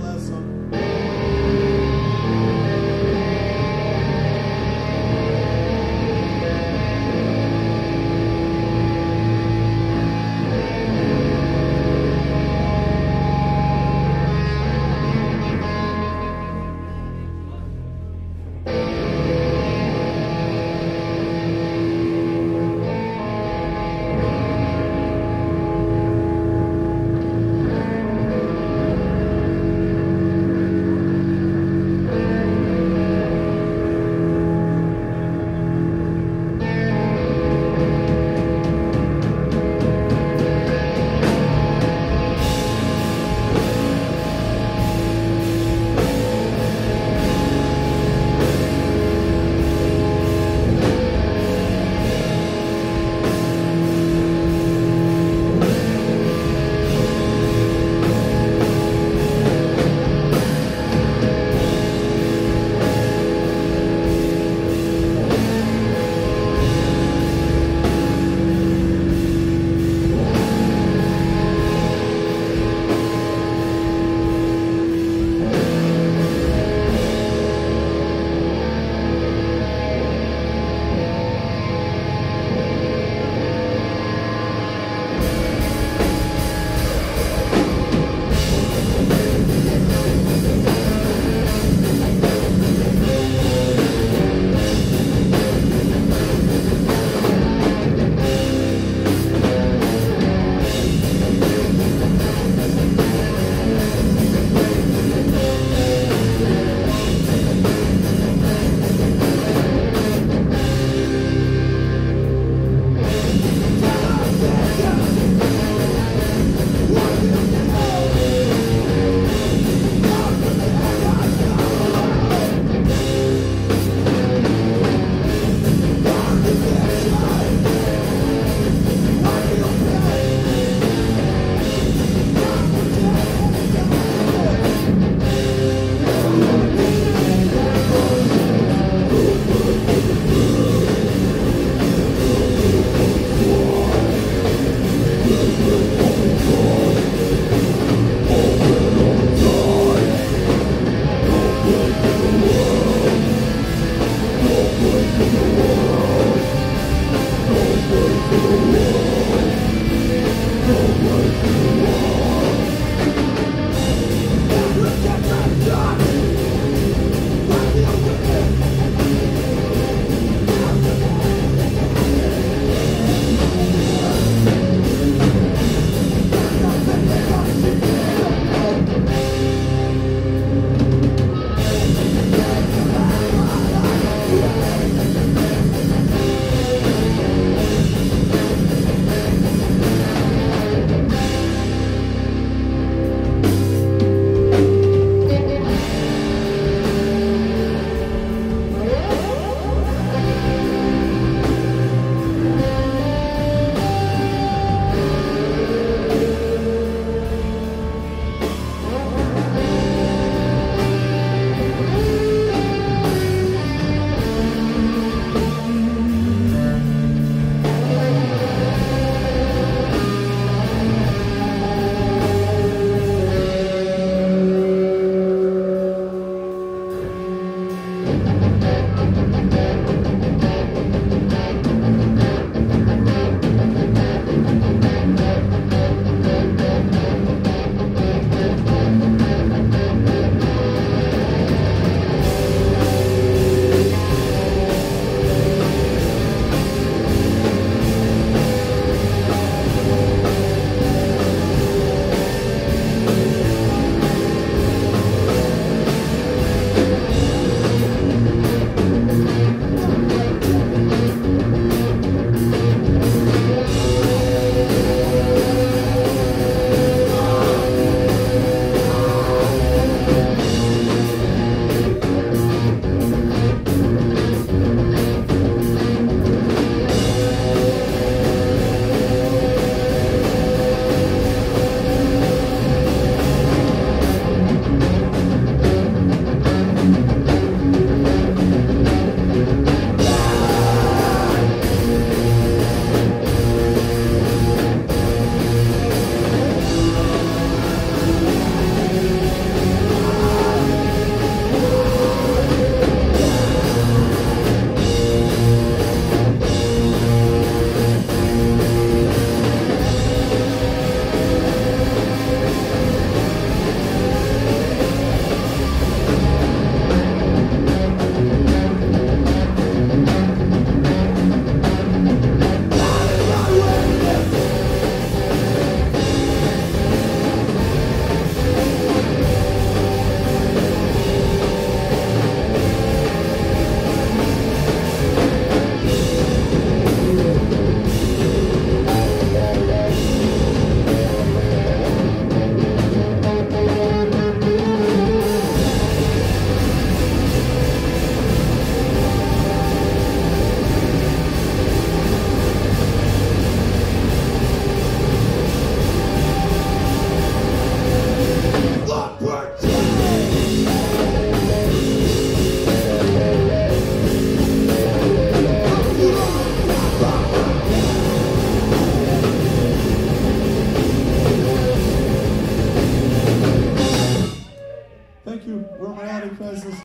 bless them.